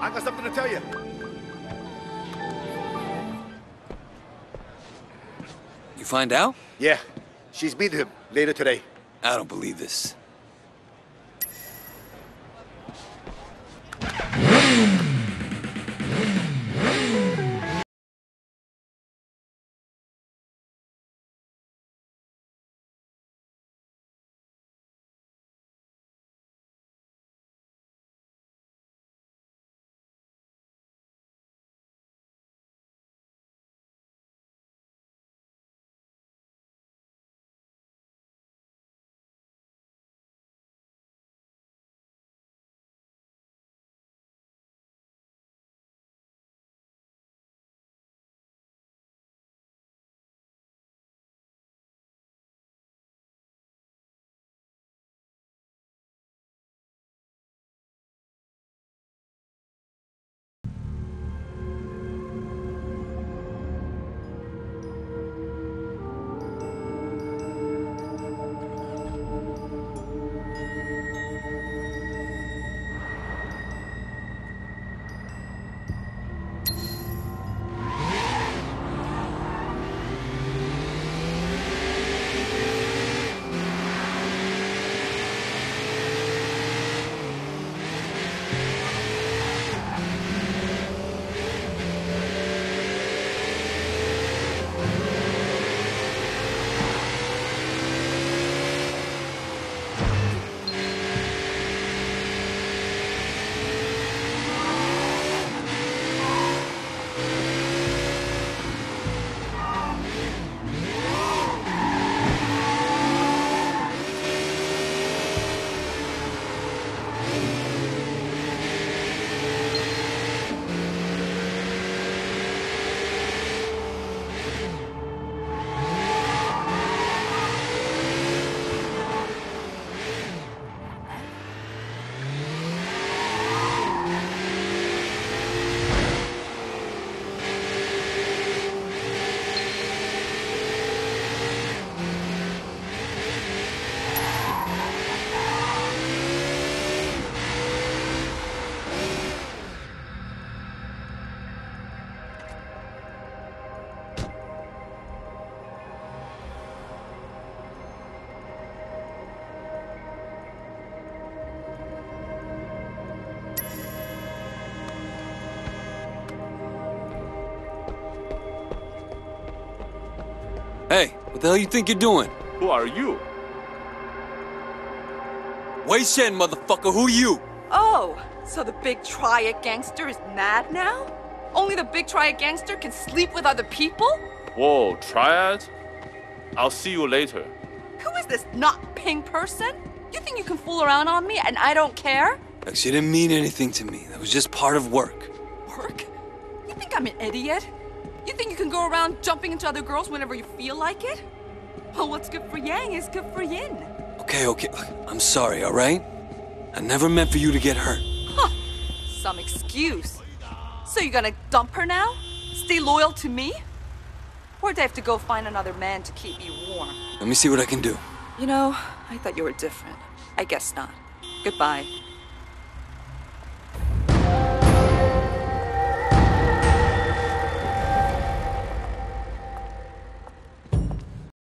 I got something to tell you. You find out? Yeah, she's meeting him later today. I don't believe this. Hey, what the hell you think you're doing? Who are you? Wei Shen, motherfucker, who you? Oh, so the big triad gangster is mad now? Only the big triad gangster can sleep with other people? Whoa, Triad? I'll see you later. Who is this not ping person? You think you can fool around on me and I don't care? Look, she didn't mean anything to me. That was just part of work. Work? You think I'm an idiot? You think you can go around jumping into other girls whenever you feel like it? Well, what's good for Yang is good for Yin. Okay, okay, I'm sorry, all right? I never meant for you to get hurt. Huh. Some excuse. So you're gonna dump her now? Stay loyal to me? Or do I have to go find another man to keep you warm? Let me see what I can do. You know, I thought you were different. I guess not. Goodbye.